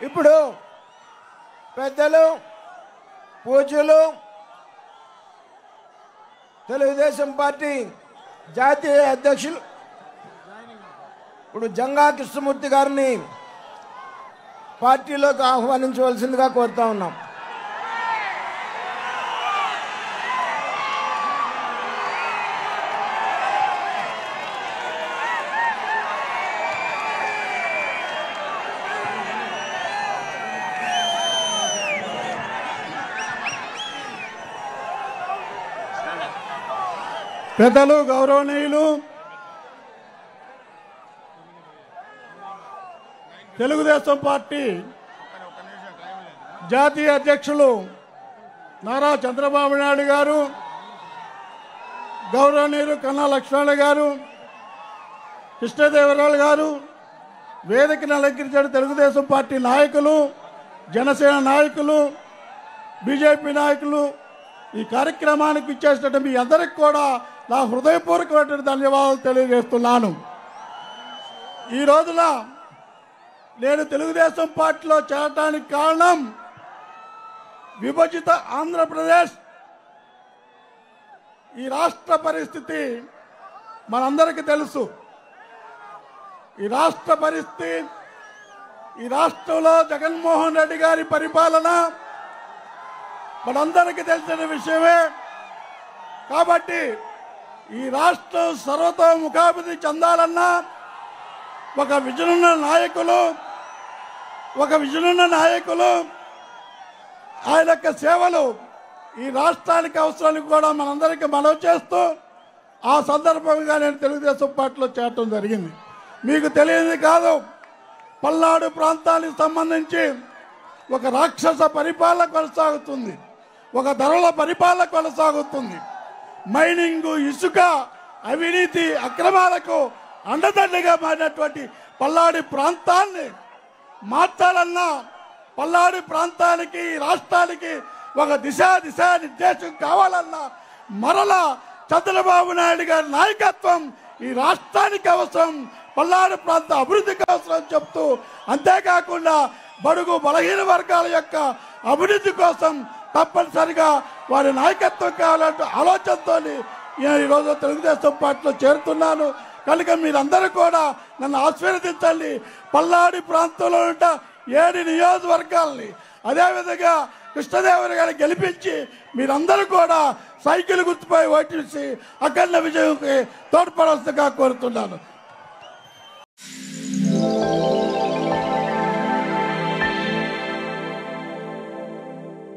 ఇప్పుడు పెద్దలు పూజలు తెలుగుదేశం పార్టీ జాతీయ అధ్యక్షులు ఇప్పుడు జంగా కృష్ణమూర్తి గారిని పార్టీలోకి ఆహ్వానించవలసిందిగా కోరుతా ఉన్నాం. పెద్దలు గౌరవనీయులు తెలుగుదేశం పార్టీ జాతీయ అధ్యక్షులు నారా చంద్రబాబు నాయుడు గారు గౌరవనీయులు కన్నా లక్ష్మణ గారు కృష్ణదేవరాయలు గారు వేదికను అలంకరించిన తెలుగుదేశం పార్టీ నాయకులు జనసేన నాయకులు బీజేపీ నాయకులు. ఈ కార్యక్రమానికి ఇచ్చేసినట్టు మీ అందరికి కూడా నా హృదయపూర్వకమైన ధన్యవాదాలు తెలియజేస్తున్నాను. ఈ రోజున నేను తెలుగుదేశం పార్టీలో చేరటానికి కారణం విభజిత ఆంధ్రప్రదేశ్. ఈ రాష్ట్ర పరిస్థితి మనందరికీ తెలుసు. ఈ రాష్ట్ర పరిస్థితి ఈ రాష్ట్రంలో జగన్మోహన్ రెడ్డి గారి పరిపాలన మనందరికీ తెలిసిన విషయమే. కాబట్టి ఈ రాష్ట్రం సర్వతోముఖాభివృద్ధి చెందాలన్నా ఒక విజనున్న నాయకులు ఒక విజనున్న నాయకులు ఆయన యొక్క సేవలు ఈ రాష్ట్రానికి అవసరానికి కూడా మనందరికీ మనవి చేస్తూ ఆ సందర్భంగా నేను తెలుగుదేశం పార్టీలో చేరటం జరిగింది. మీకు తెలియదు కాదు పల్నాడు ప్రాంతానికి సంబంధించి ఒక రాక్షస పరిపాలన కొనసాగుతుంది ఒక ధరల పరిపాలన కొనసాగుతుంది. మైనింగ్ ఇసుక అవినీతి అక్రమాలకు అండదండగా మారినటువంటి పల్లాడి ప్రాంతాన్ని మార్చాలన్నా పల్లాడి ప్రాంతానికి ఈ రాష్ట్రానికి ఒక దిశ దిశ నిర్దేశం కావాలన్నా మరలా చంద్రబాబు నాయుడు గారి నాయకత్వం ఈ రాష్ట్రానికి అవసరం పల్నాడు ప్రాంత అభివృద్ధికి అవసరం చెప్తూ అంతేకాకుండా బడుగు బలహీన వర్గాల యొక్క అభివృద్ధి కోసం తప్పనిసరిగా వారి నాయకత్వం కావాలంటే ఆలోచనతో నేను ఈరోజు తెలుగుదేశం పార్టీలో చేరుతున్నాను. కనుక మీరందరూ కూడా నన్ను ఆశీర్వదించండి. పల్నాడు ప్రాంతంలో ఉంట ఏడు నియోజకవర్గాల్ని అదేవిధంగా కృష్ణదేవరి గారిని గెలిపించి మీరందరూ కూడా సైకిల్ గుర్తుపై ఓటేసి అఖండ విజయంకి తోడ్పడాల్సిందిగా కోరుతున్నాను.